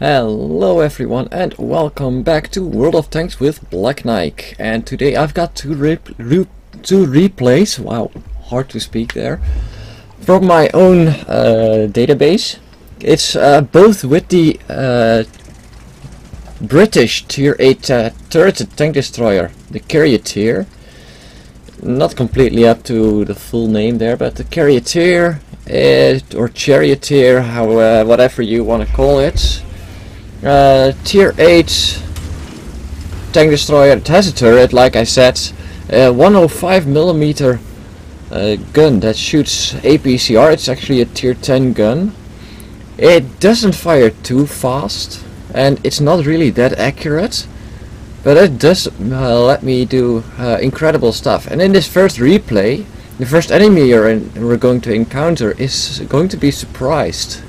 Hello everyone and welcome back to World of Tanks with BlackNike and today I've got two, rep re two replays, wow hard to speak there, from my own uh, database. It's uh, both with the uh, British tier 8 uh, turreted tank destroyer, the Charioteer. Not completely up to the full name there, but the Charioteer uh, or Charioteer, how, uh, whatever you want to call it. Uh, tier 8 tank destroyer. It has a turret, like I said. A 105 millimeter uh, gun that shoots APCR. It's actually a tier 10 gun. It doesn't fire too fast, and it's not really that accurate. But it does uh, let me do uh, incredible stuff. And in this first replay, the first enemy in, we're going to encounter is going to be surprised.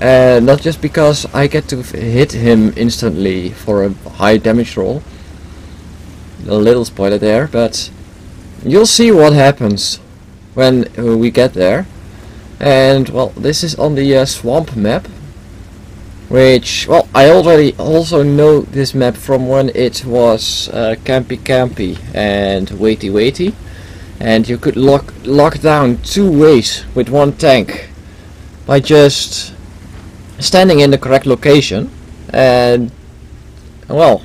Uh, not just because I get to hit him instantly for a high damage roll. A little spoiler there, but you'll see what happens when we get there. And well, this is on the uh, swamp map. Which, well, I already also know this map from when it was uh, Campy Campy and Waity Waity. And you could lock, lock down two ways with one tank by just standing in the correct location. And, well,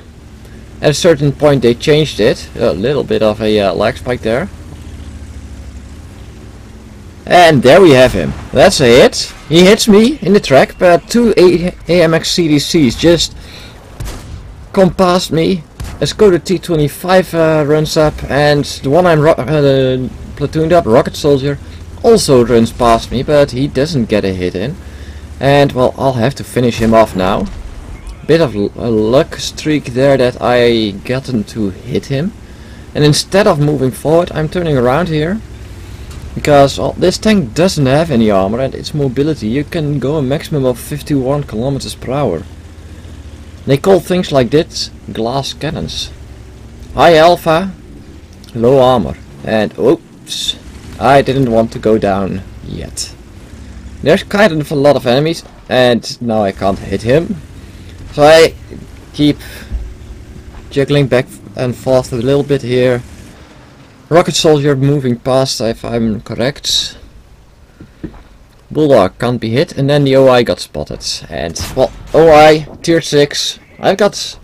at a certain point they changed it. A little bit of a uh, lag spike there. And there we have him. That's a hit. He hits me in the track, but two AMX CDCs just come past me. A Skoda T25 uh, runs up, and the one I'm uh, platooned up, Rocket Soldier, also runs past me, but he doesn't get a hit in. And, well, I'll have to finish him off now. Bit of a luck streak there that I gotten to hit him. And instead of moving forward, I'm turning around here because well, this tank doesn't have any armor and its mobility you can go a maximum of 51 kilometers per hour. They call things like this glass cannons. High alpha, low armor. And oops, I didn't want to go down yet. There's kind of a lot of enemies and now I can't hit him. So I keep juggling back and forth a little bit here Rocket Soldier moving past if I'm correct. Bulldog can't be hit and then the OI got spotted. And well, OI tier 6. I've got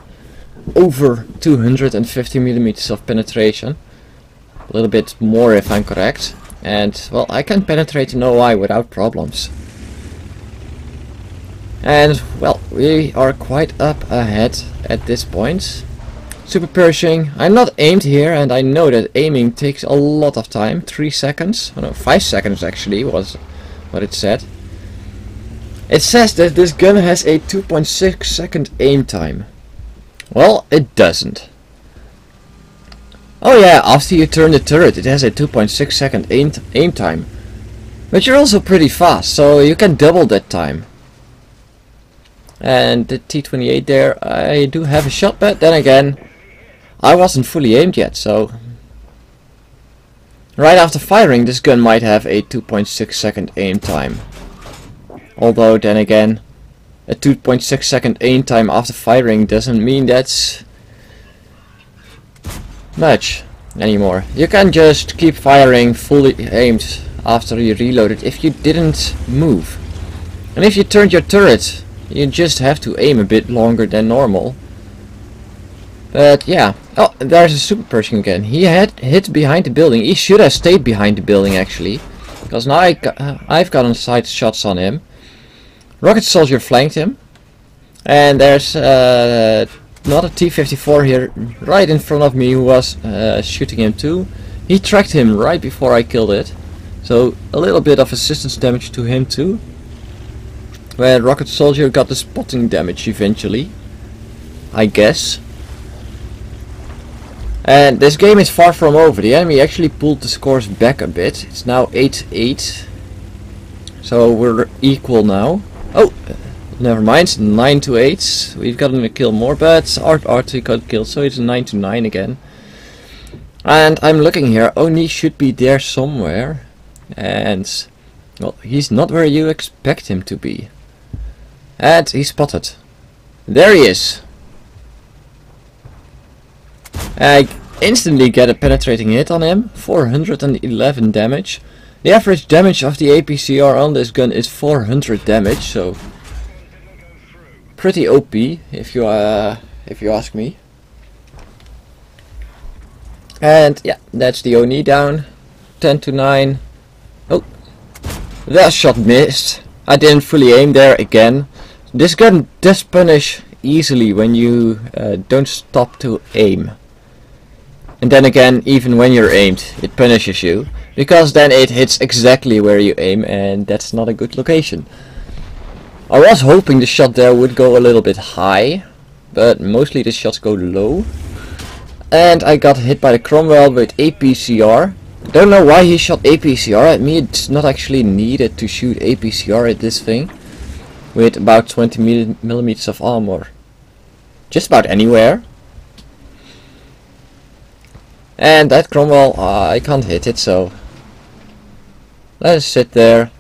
over 250 millimeters of penetration. A little bit more if I'm correct. And well, I can penetrate an OI without problems. And well, we are quite up ahead at this point. Super Pershing. I'm not aimed here and I know that aiming takes a lot of time. 3 seconds. Oh no, 5 seconds actually was what it said. It says that this gun has a 2.6 second aim time. Well, it doesn't. Oh yeah, after you turn the turret it has a 2.6 second aim, aim time. But you're also pretty fast, so you can double that time. And the T28 there, I do have a shot, but then again, I wasn't fully aimed yet, so... Right after firing, this gun might have a 2.6 second aim time. Although, then again, a 2.6 second aim time after firing doesn't mean that's much anymore. You can just keep firing fully aimed after you reload it if you didn't move. And if you turned your turret, you just have to aim a bit longer than normal. But yeah, oh, there's a super Pershing again. He had hit behind the building. He should have stayed behind the building actually, because now I got, uh, I've gotten sight shots on him. Rocket soldier flanked him, and there's uh, not a T-54 here right in front of me who was uh, shooting him too. He tracked him right before I killed it, so a little bit of assistance damage to him too. Where Rocket Soldier got the spotting damage eventually, I guess. And this game is far from over. The enemy actually pulled the scores back a bit. It's now 8-8. So we're equal now. Never mind. 9 to 8. We've gotten to kill more, but our RT got killed, so it's 9 to 9 again. And I'm looking here. Oni should be there somewhere. And, well, he's not where you expect him to be. And he's spotted. There he is. I instantly get a penetrating hit on him. 411 damage. The average damage of the APCR on this gun is 400 damage, so pretty OP if you uh, if you ask me. And yeah, that's the Oni down. 10 to 9. Oh, that shot missed. I didn't fully aim there again. This gun does punish easily when you uh, don't stop to aim. And then again, even when you're aimed, it punishes you. Because then it hits exactly where you aim and that's not a good location. I was hoping the shot there would go a little bit high. But mostly the shots go low. And I got hit by the Cromwell with APCR. Don't know why he shot APCR at me. It's not actually needed to shoot APCR at this thing. With about 20 millimeters of armor. Just about anywhere. And that Cromwell, uh, I can't hit it, so... Let's sit there.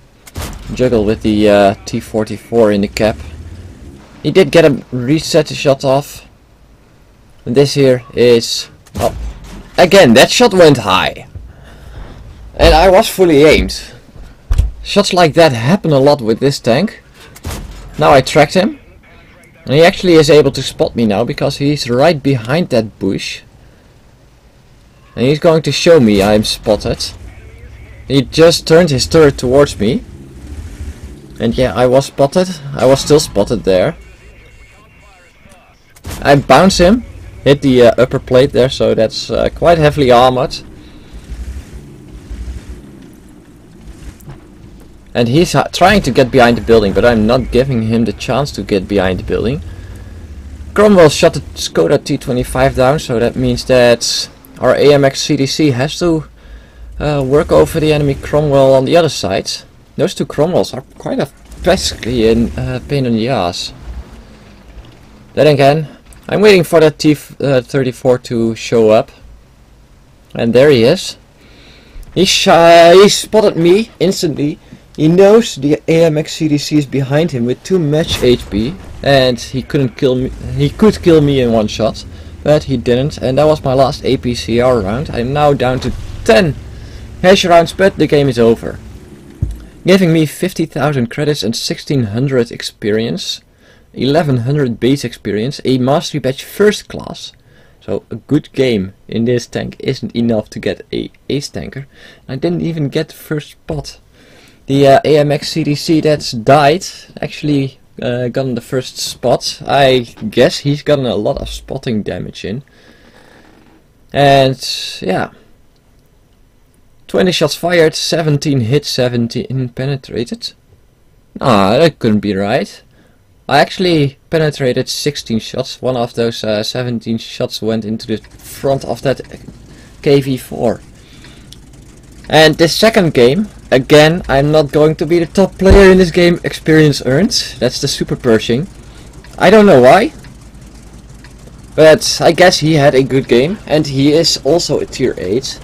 Juggle with the uh, T-44 in the cap. He did get a reset shot off. And this here is... Oh, again, that shot went high. And I was fully aimed. Shots like that happen a lot with this tank. Now I tracked him. And he actually is able to spot me now because he's right behind that bush. And he's going to show me I'm spotted. He just turned his turret towards me. And yeah, I was spotted. I was still spotted there. I bounce him, hit the uh, upper plate there, so that's uh, quite heavily armored. And he's uh, trying to get behind the building, but I'm not giving him the chance to get behind the building. Cromwell shot the Skoda T25 down, so that means that our AMX CDC has to uh, work over the enemy Cromwell on the other side. Those two Cromwells are quite a basically a uh, pain in the ass. Then again, I'm waiting for that T-34 uh, to show up. And there he is. He, he spotted me instantly. He knows the AMX CDC is behind him with too much HP. And he couldn't kill me. He could kill me in one shot. But he didn't. And that was my last APCR round. I'm now down to 10 HESH rounds, but the game is over. Giving me 50,000 credits and 1600 experience. 1100 base experience, a mastery badge first class. So a good game in this tank isn't enough to get a ace tanker. I didn't even get the first spot. The uh, AMX CDC that's died actually uh, gotten the first spot. I guess he's gotten a lot of spotting damage in. And yeah. 20 shots fired, 17 hits, 17 penetrated. Ah, that couldn't be right. I actually penetrated 16 shots. One of those uh, 17 shots went into the front of that KV-4. And this second game, again, I'm not going to be the top player in this game, experience earned. That's the Super Pershing. I don't know why. But I guess he had a good game. And he is also a tier 8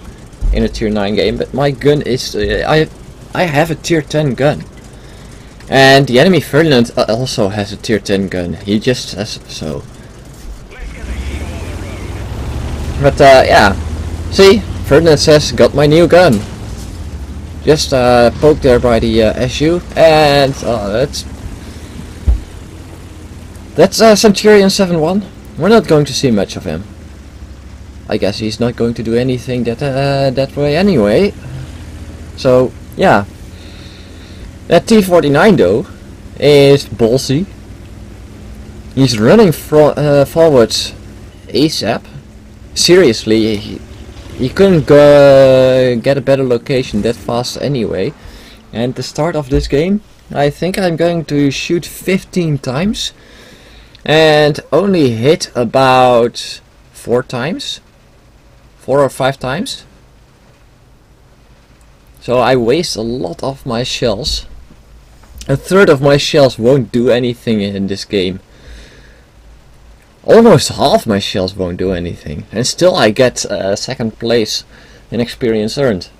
in a tier 9 game. But my gun is... Uh, I, I have a tier 10 gun. And the enemy Ferdinand also has a tier 10 gun. He just says so. But uh, yeah, see, Ferdinand says, got my new gun. Just uh, poked there by the uh, SU, and uh, that's that's uh, Centurion 7-1. We're not going to see much of him. I guess he's not going to do anything that uh, that way anyway. So yeah, that T49 though is ballsy. He's running uh, forwards ASAP. Seriously, he, he couldn't go get a better location that fast anyway. And the start of this game, I think I'm going to shoot 15 times and only hit about 4 times. 4 or 5 times. So I waste a lot of my shells. A third of my shells won't do anything in this game. Almost half my shells won't do anything. And still I get uh, second place in experience earned.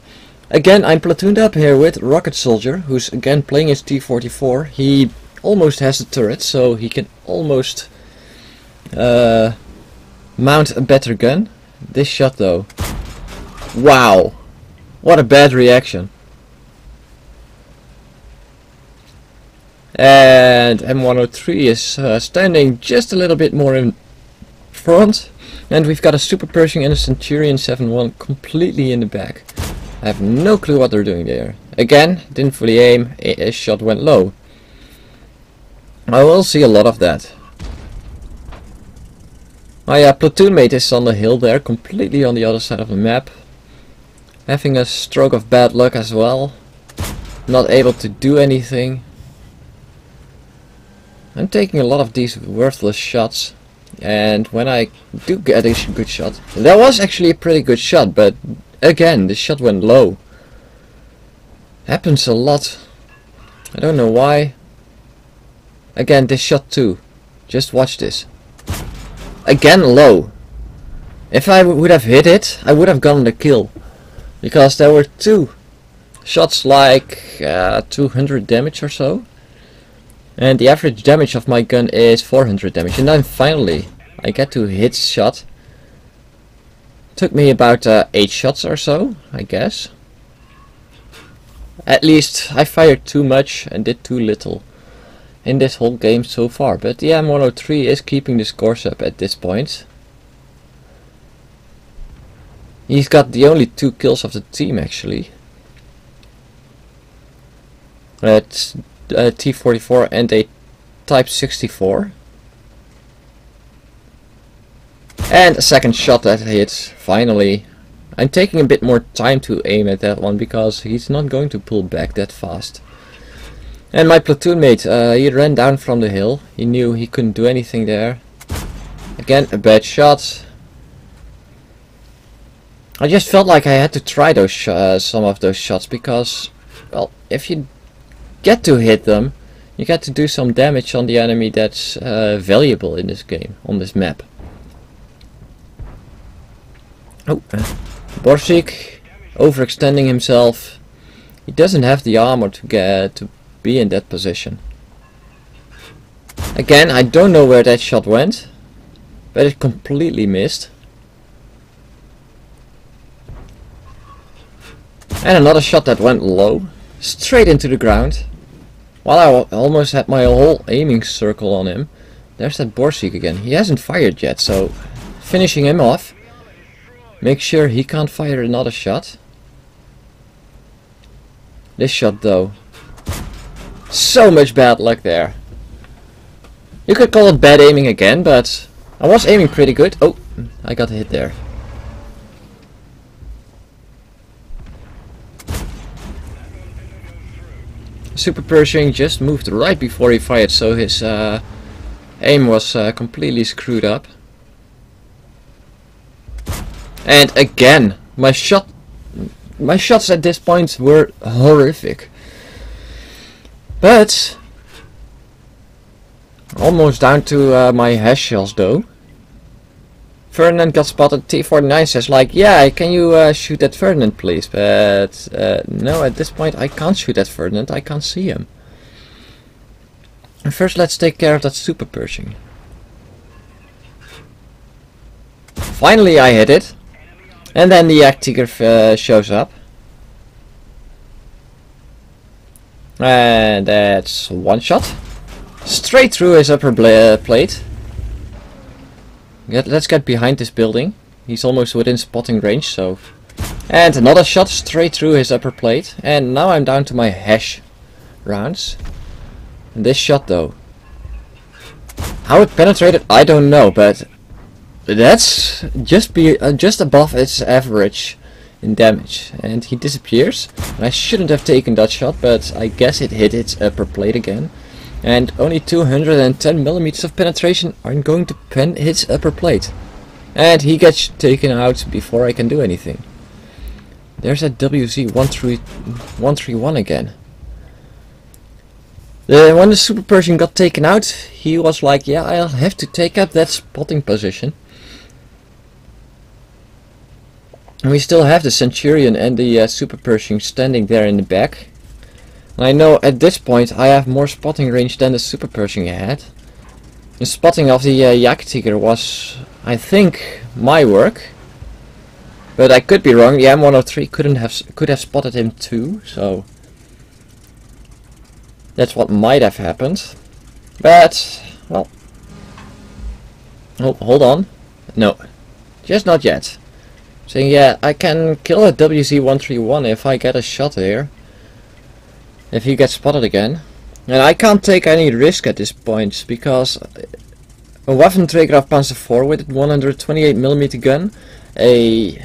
Again, I'm platooned up here with Rocket Soldier, who's again playing his T-44. He almost has a turret, so he can almost uh, mount a better gun. This shot though. Wow. What a bad reaction. And M103 is uh, standing just a little bit more in front. And we've got a Super Pershing and a Centurion 7-1 completely in the back. I have no clue what they're doing there. Again, didn't fully aim, a shot went low. I will see a lot of that. My uh, platoon mate is on the hill there, completely on the other side of the map. Having a stroke of bad luck as well. Not able to do anything. I'm taking a lot of these worthless shots. And when I do get a good shot, that was actually a pretty good shot, but again, the shot went low. Happens a lot. I don't know why. Again, this shot too. Just watch this. Again low. If I would have hit it, I would have gotten the kill. Because there were two shots like uh, 200 damage or so. And the average damage of my gun is 400 damage. And then finally, I get to hit shot. Took me about uh, 8 shots or so, I guess. At least I fired too much and did too little in this whole game so far. But the M103 is keeping the scores up at this point. He's got the only two kills of the team actually. At uh, T44 and a Type 64. And a second shot that hits, finally. I'm taking a bit more time to aim at that one because he's not going to pull back that fast. And my platoon mate, uh, he ran down from the hill. He knew he couldn't do anything there. Again, a bad shot. I just felt like I had to try those uh, some of those shots because, well, if you get to hit them, you get to do some damage on the enemy that's uh, valuable in this game, on this map. Oh, Borsig overextending himself. He doesn't have the armor to get to be in that position. Again, I don't know where that shot went, but it completely missed. And another shot that went low, straight into the ground. While I almost had my whole aiming circle on him. There's that Borsig again. He hasn't fired yet, so finishing him off. Make sure he can't fire another shot. This shot though. So much bad luck there. You could call it bad aiming again, but I was aiming pretty good. Oh, I got hit there. Super Pershing just moved right before he fired, so his uh, aim was uh, completely screwed up. And again, my shot, my shots at this point were horrific. But almost down to uh, my HESH shells though. Ferdinand got spotted. T49 says like, yeah, can you uh, shoot at Ferdinand please? But uh, no, at this point I can't shoot at Ferdinand. I can't see him. First, let's take care of that super Pershing. Finally, I hit it. And then the Jagdtiger uh, shows up. And that's one shot. Straight through his upper plate. Get, let's get behind this building. He's almost within spotting range, so... And another shot straight through his upper plate. And now I'm down to my HESH rounds. And this shot though. How it penetrated, I don't know, but that's just be uh, just above its average in damage. And he disappears. And I shouldn't have taken that shot, but I guess it hit its upper uh, plate again. And only 210 millimeters of penetration aren't going to pen his upper uh, plate. And he gets taken out before I can do anything. There's that WZ-131 again. When the Super Pershing got taken out, he was like, yeah, I'll have to take up that spotting position. We still have the Centurion and the uh, Super Pershing standing there in the back. And I know at this point I have more spotting range than the Super Pershing had. The spotting of the uh, Jagdtiger was, I think, my work. But I could be wrong. The M103 couldn't have could have spotted him too, so that's what might have happened. But well, oh, hold on, no, just not yet. Saying yeah, I can kill a WZ131 if I get a shot here. If he gets spotted again. And I can't take any risk at this point because a Waffenträger Panzer IV with a 128mm gun, a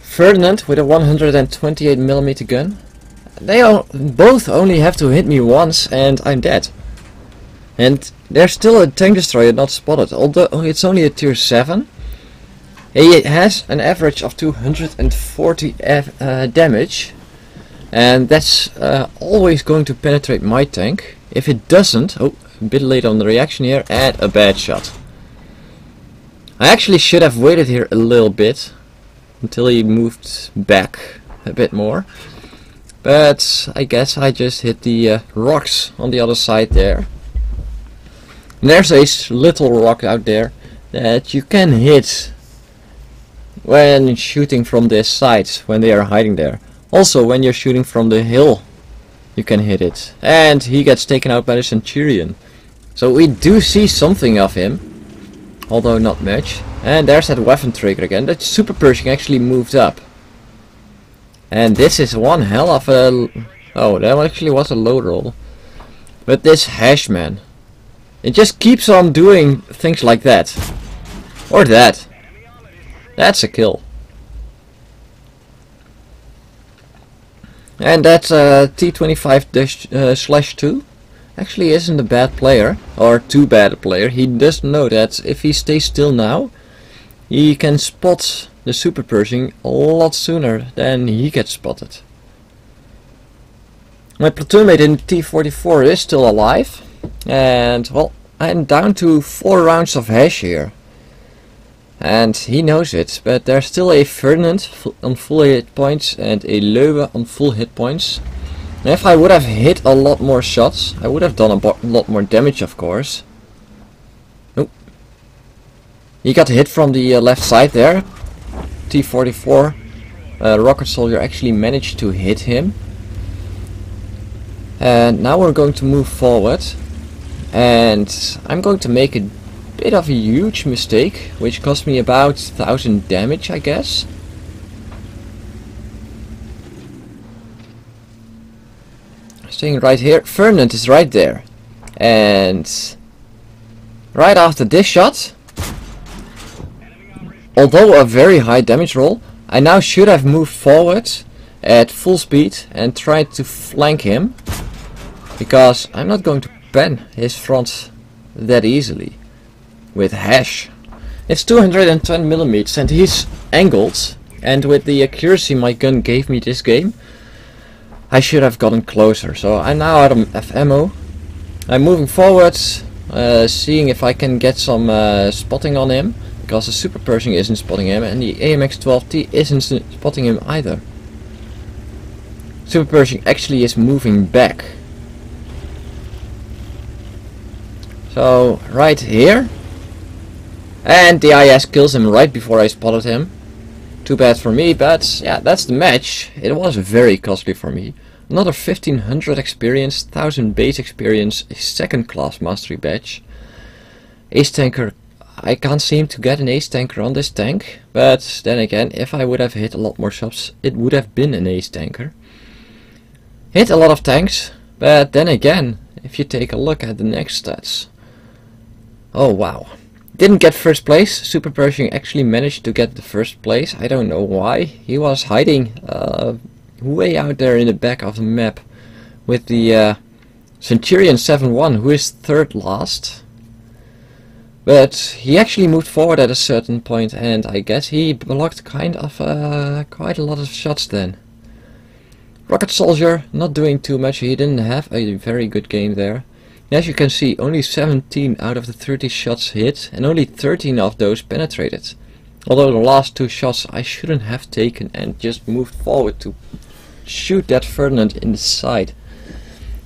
Ferdinand with a 128mm gun. They all, both only have to hit me once and I'm dead. And there's still a tank destroyer not spotted, although oh, it's only a tier 7. He has an average of 240 uh, damage. And that's uh, always going to penetrate my tank. If it doesn't, oh, a bit late on the reaction here, and a bad shot. I actually should have waited here a little bit until he moved back a bit more. But I guess I just hit the uh, rocks on the other side there. And there's a little rock out there that you can hit when shooting from this side, when they are hiding there. Also, when you're shooting from the hill, you can hit it. And he gets taken out by the Centurion. So we do see something of him, although not much. And there's that Waffenträger again. That Super Pershing actually moved up. And this is one hell of a... Oh, that actually was a low roll. But this Hashman, it just keeps on doing things like that. Or that. That's a kill. And that's uh, T25 uh, slash 2 actually isn't a bad player, or too bad a player. He does know that if he stays still now, he can spot the Super Pershing a lot sooner than he gets spotted. My platoon mate in T44 is still alive, and well, I'm down to 4 rounds of HESH here. And he knows it, but there's still a Ferdinand on full hit points and a Löwe on full hit points. if I would have hit a lot more shots, I would have done a lot more damage of course. Nope. He got hit from the uh, left side there. T-44 uh, rocket soldier actually managed to hit him. And now we're going to move forward. And I'm going to make a bit of a huge mistake, which cost me about 1000 damage, I guess. Staying right here, Ferdinand is right there. And right after this shot, although a very high damage roll, I now should have moved forward at full speed and tried to flank him. Because I'm not going to pen his front that easily with HESH. It's 210 millimeters and he's angled and with the accuracy my gun gave me this game I should have gotten closer. So I'm now out of ammo. I'm moving forward uh, seeing if I can get some uh, spotting on him because the Super Pershing isn't spotting him and the AMX-12T isn't spotting him either. Super Pershing actually is moving back. So right here and the IS kills him right before I spotted him. Too bad for me, but yeah, that's the match. It was very costly for me. Another 1500 experience, 1000 base experience, a second class mastery badge. Ace tanker, I can't seem to get an ace tanker on this tank, but then again, if I would have hit a lot more shots, it would have been an ace tanker. Hit a lot of tanks, but then again, if you take a look at the next stats. Oh wow, didn't get first place. Super Pershing actually managed to get the first place. I don't know why. He was hiding uh, way out there in the back of the map with the uh, Centurion 7-1 who is third last. But he actually moved forward at a certain point and I guess he blocked kind of uh, quite a lot of shots then. Rocket Soldier not doing too much, he didn't have a very good game there. As you can see, only 17 out of the 30 shots hit and only 13 of those penetrated. Although the last two shots I shouldn't have taken and just moved forward to shoot that Ferdinand in the side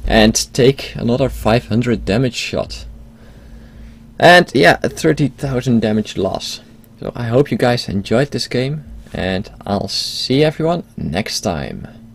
and take another 500 damage shot. And yeah, a 30,000 damage loss. So I hope you guys enjoyed this game and I'll see everyone next time.